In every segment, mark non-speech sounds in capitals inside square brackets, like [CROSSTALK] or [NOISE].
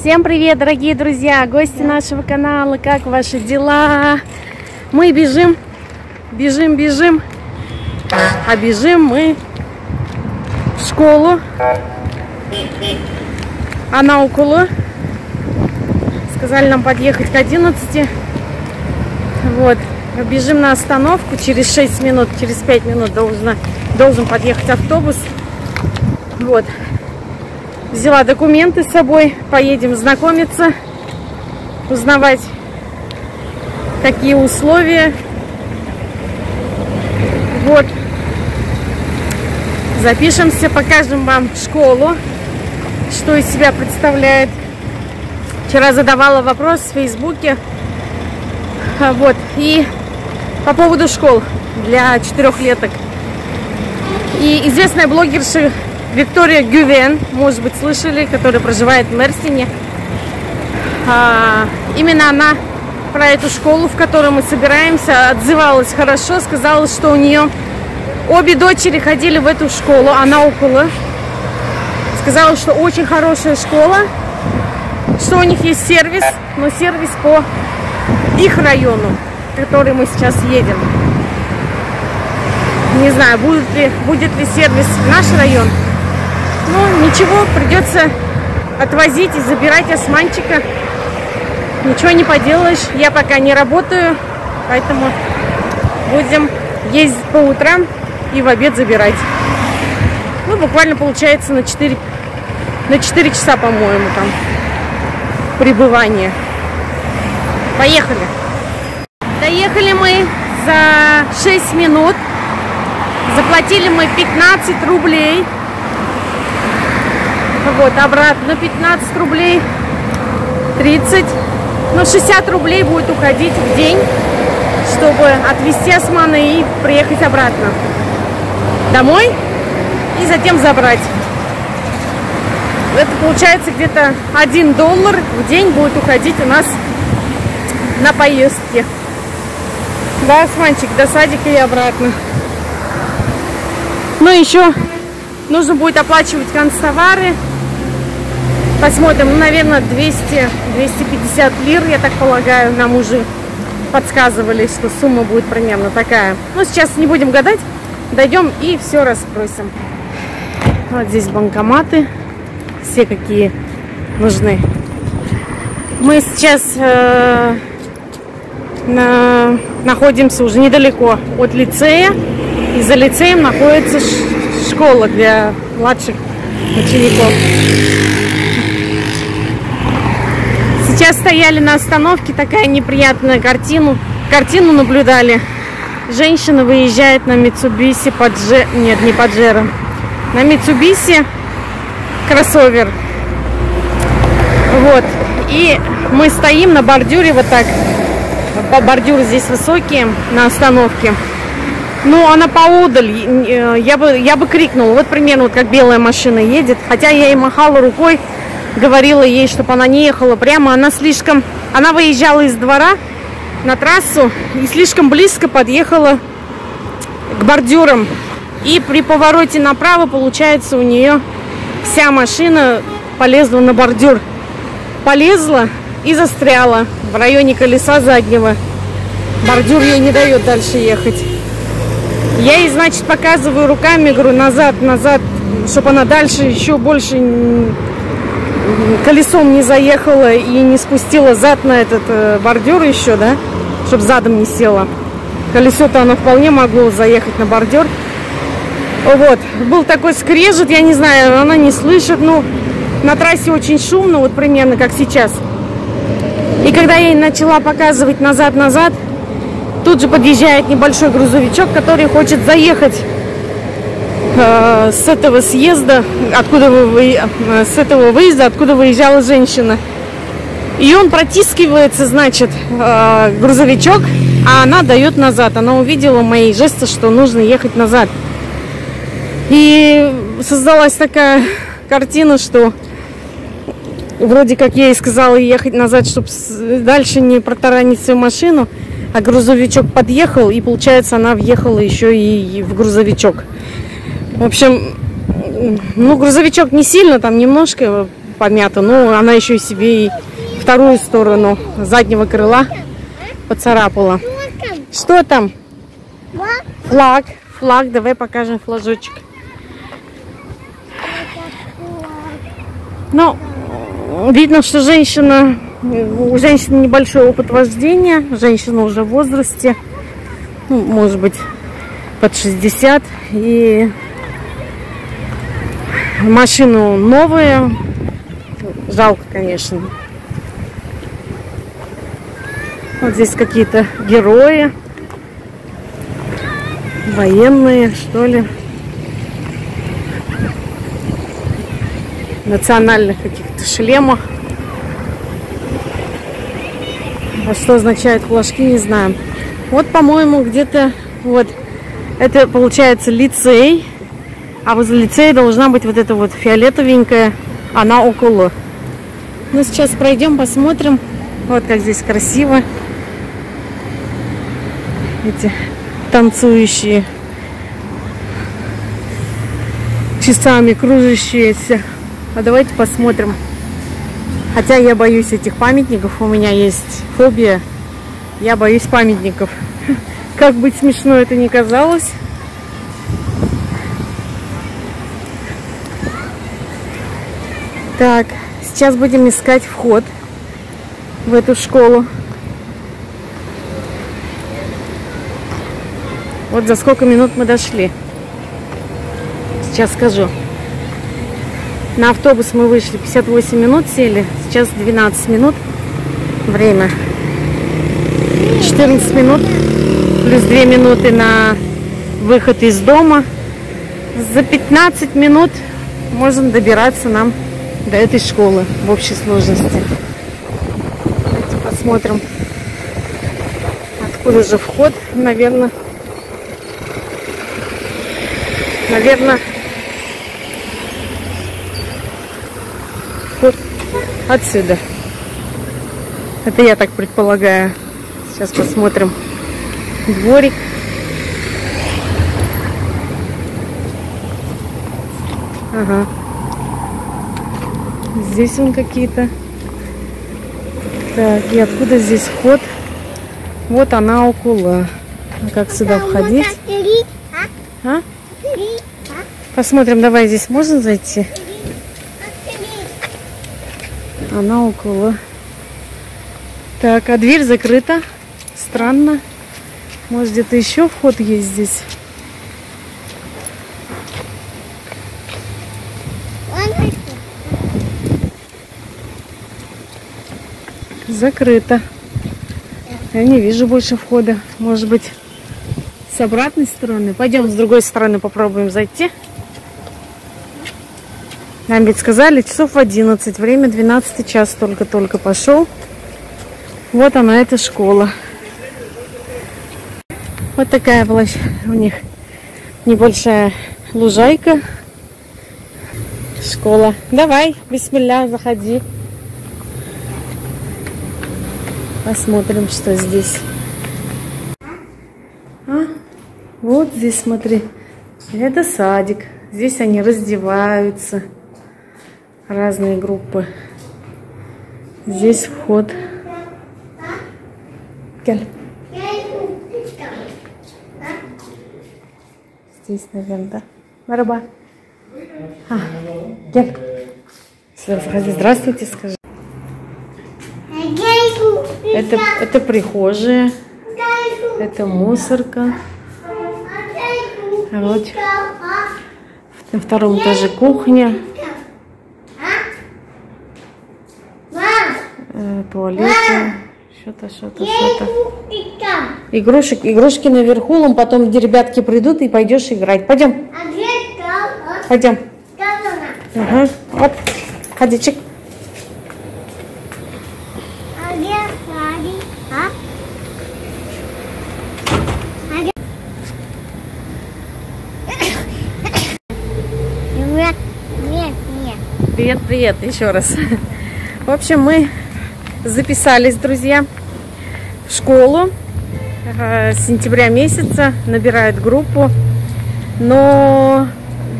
Всем привет, дорогие друзья, гости нашего канала, как ваши дела? Мы бежим, бежим, бежим, а бежим мы в школу. Она около. Сказали нам подъехать к 11. Вот. Бежим на остановку. Через 6 минут, через 5 минут должна, должен подъехать автобус. Вот. Взяла документы с собой. Поедем знакомиться, узнавать, какие условия. Вот. Запишемся, покажем вам школу, что из себя представляет. Вчера задавала вопрос в Фейсбуке. Вот. И по поводу школ для четырехлеток. И известная блогерша Виктория Гювен, может быть, слышали, которая проживает в Мерсине. А, именно она про эту школу, в которой мы собираемся, отзывалась хорошо, сказала, что у нее Обе дочери ходили в эту школу, она около. Сказала, что очень хорошая школа, что у них есть сервис, но сервис по их району, в который мы сейчас едем. Не знаю, будет ли, будет ли сервис в наш район. Ну, ничего, придется отвозить и забирать османчика. Ничего не поделаешь, я пока не работаю, поэтому будем ездить по утрам и в обед забирать. Ну, буквально получается на 4, на 4 часа, по-моему, там пребывание. Поехали. Доехали мы за 6 минут. Заплатили мы 15 рублей. Вот, обратно 15 рублей. 30. Ну, 60 рублей будет уходить в день, чтобы отвезти Османа и приехать обратно домой и затем забрать. Это получается где-то 1 доллар в день будет уходить у нас на поездки. Да, Османчик, до садика и обратно. Ну, еще нужно будет оплачивать констовары. Посмотрим, ну, наверное, 200-250 лир, я так полагаю, нам уже подсказывали, что сумма будет примерно такая. Но сейчас не будем гадать. Дойдем и все расспросим. Вот здесь банкоматы. Все какие нужны. Мы сейчас э, на, находимся уже недалеко от лицея. И за лицеем находится школа для младших учеников. Сейчас стояли на остановке, такая неприятная картину. Картину наблюдали. Женщина выезжает на Mitsubishi Падже... Нет, не Паджеро. На Mitsubishi кроссовер. Вот. И мы стоим на бордюре вот так. Бордюры здесь высокие на остановке. Ну, она поодаль. Э, я бы, я бы крикнула. Вот примерно вот как белая машина едет. Хотя я ей махала рукой, говорила ей, чтобы она не ехала прямо. Она слишком... Она выезжала из двора на трассу и слишком близко подъехала к бордюрам. И при повороте направо, получается, у нее вся машина полезла на бордюр. Полезла и застряла в районе колеса заднего. Бордюр ей не дает дальше ехать. Я ей, значит, показываю руками, говорю, назад, назад, чтобы она дальше еще больше колесом не заехала и не спустила зад на этот э, бордюр еще, да, чтобы задом не села. Колесо-то оно вполне могло заехать на бордюр. Вот, был такой скрежет, я не знаю, она не слышит, ну, на трассе очень шумно, вот примерно как сейчас. И когда я ей начала показывать назад-назад, тут же подъезжает небольшой грузовичок, который хочет заехать с этого съезда, откуда вы, э, с этого выезда, откуда выезжала женщина. И он протискивается, значит, э, грузовичок, а она дает назад. Она увидела мои жесты, что нужно ехать назад. И создалась такая картина, что вроде как я ей сказала ехать назад, чтобы дальше не протаранить свою машину, а грузовичок подъехал, и получается она въехала еще и в грузовичок. В общем, ну, грузовичок не сильно, там немножко помята. Ну, она еще себе и вторую сторону заднего крыла поцарапала. Что там? Флаг. Флаг. Давай покажем флажочек. Ну, видно, что женщина, у женщины небольшой опыт вождения. Женщина уже в возрасте. Ну, может быть, под 60. И машину новую. Жалко, конечно. Вот здесь какие-то герои. Военные, что ли. Национальных каких-то шлемах. А что означают флажки, не знаю. Вот, по-моему, где-то вот это получается лицей. А возле лицея должна быть вот эта вот фиолетовенькая. Она около. Ну, сейчас пройдем, посмотрим. Вот как здесь красиво эти танцующие, часами кружащиеся. А давайте посмотрим. Хотя я боюсь этих памятников, у меня есть фобия. Я боюсь памятников. [LAUGHS] Как быть смешно это не казалось. Так, сейчас будем искать вход в эту школу. Вот за сколько минут мы дошли. Сейчас скажу. На автобус мы вышли 58 минут сели. Сейчас 12 минут. Время. 14 минут. Плюс 2 минуты на выход из дома. За 15 минут можно добираться нам до этой школы в общей сложности. Давайте посмотрим, откуда же вход, наверное. наверное, вот отсюда. Это я так предполагаю. Сейчас посмотрим. Дворик. Ага. Здесь он какие-то. Так, и откуда здесь вход? Вот она около. А как сюда входить? А? Посмотрим, давай здесь можно зайти? Она около. Так, а дверь закрыта. Странно. Может, где-то еще вход есть здесь? Закрыто. Я не вижу больше входа. Может быть, с обратной стороны. Пойдем с другой стороны попробуем зайти. Нам ведь сказали часов в 11. Время 12 час только-только пошел. Вот она, эта школа. Вот такая была у них небольшая лужайка. Школа. Давай, бисмилля, заходи. Посмотрим, что здесь. А? Вот здесь, смотри. Это садик. Здесь они раздеваются разные группы. Здесь вход. Здесь, наверное, да? Мараба. А, здравствуйте, скажи. Это, это прихожая. Это мусорка. Вот. На втором этаже кухня. э, туалеты, что-то, что-то, что-то. Игрушек, игрушки наверху, потом ребятки придут и пойдешь играть. Пойдем. Пойдем. Ага. Оп. Ходичек. Привет, привет, еще раз. В общем, мы записались, друзья, в школу э, с сентября месяца, набирают группу, но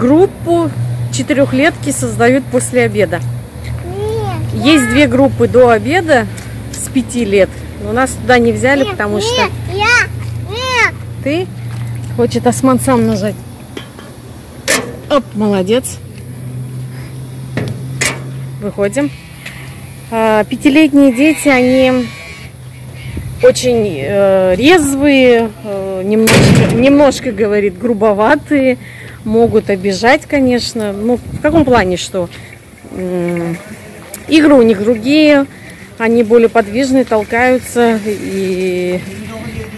группу четырехлетки создают после обеда. Есть две группы до обеда с пяти лет. Но нас туда не взяли, потому что... Я, нет. Ты? Хочет Осман сам нажать. Оп, молодец. Выходим. А, Пятилетние дети, они очень э, резвые, э, немножко, немножко, говорит, грубоватые, могут обижать, конечно. Ну, в каком плане, что игры у них другие, они более подвижные, толкаются, и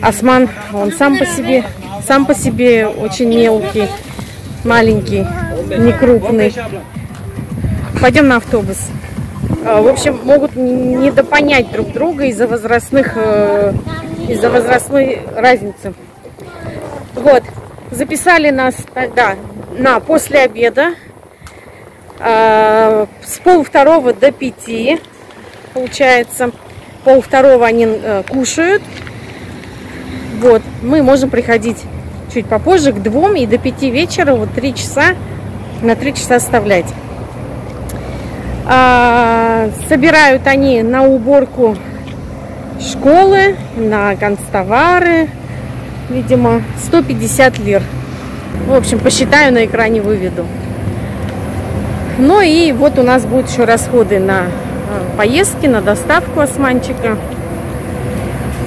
Осман, он сам по себе, сам по себе очень мелкий, маленький, не крупный. Пойдем на автобус. А, В общем, могут недопонять друг друга из-за возрастных, э, из-за возрастной разницы. Вот, записали нас тогда на после обеда а, с пол второго до пяти, получается. Пол второго они э, кушают. Вот, мы можем приходить чуть попозже, к двум и до пяти вечера, вот три часа, на три часа оставлять. А, собирают они на уборку школы, на констовары, видимо, 150 лир. В общем, посчитаю на экране, выведу. Ну и вот у нас будут еще расходы на э, поездки, на доставку османчика.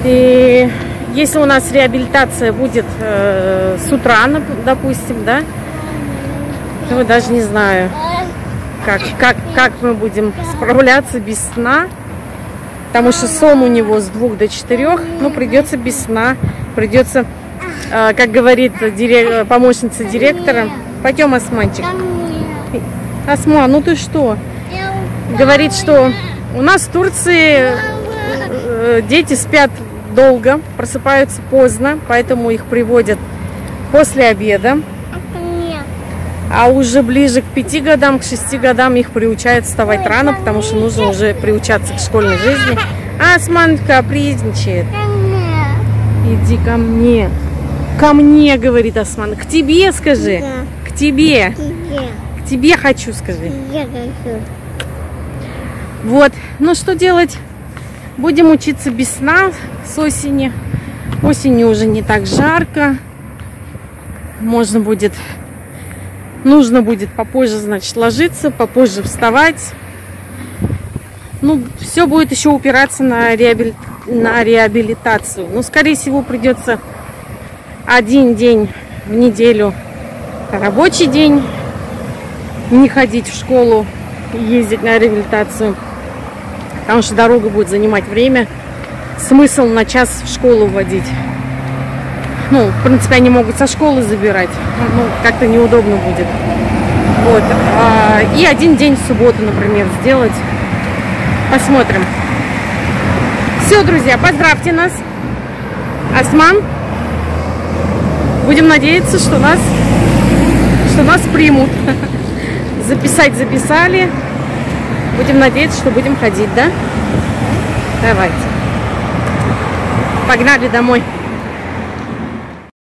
И если у нас реабилитация будет э, с утра, допустим, да, то даже не знаю, как, как, как мы будем справляться без сна. Потому что сон у него с двух до четырех, ну, придется без сна, придется, э, как говорит дире- помощница директора, пойдем, Османчик. Ко мне. Осма, ну ты что? Говорит, что у нас в Турции э, дети спят долго, просыпаются поздно, поэтому их приводят после обеда. А уже ближе к пяти годам, к шести годам их приучают вставать рано, потому что нужно уже приучаться к школьной жизни. А Осман капризничает. Ко мне. Иди ко мне. Ко мне, говорит Осман. К тебе скажи. Да. К тебе. Тебе. К тебе хочу, скажи. Я хочу. Вот. Ну что делать? Будем учиться без сна с осени. Осенью уже не так жарко. Можно будет, нужно будет попозже, значит, ложиться, попозже вставать. Ну, все будет еще упираться на, реабили- на реабилитацию. Ну, скорее всего, придется один день в неделю рабочий день, не ходить в школу, ездить на реабилитацию потому что дорога будет занимать время. Смысл на час в школу водить. Ну, в принципе, они могут со школы забирать. Ну, как-то неудобно будет. Вот. А, И один день в субботу, например, сделать. Посмотрим. Все, друзья, поздравьте нас. Осман. Будем надеяться, что нас, что нас примут. [LAUGHS] Записать записали. Будем надеяться, что будем ходить, да? Давайте. Погнали домой.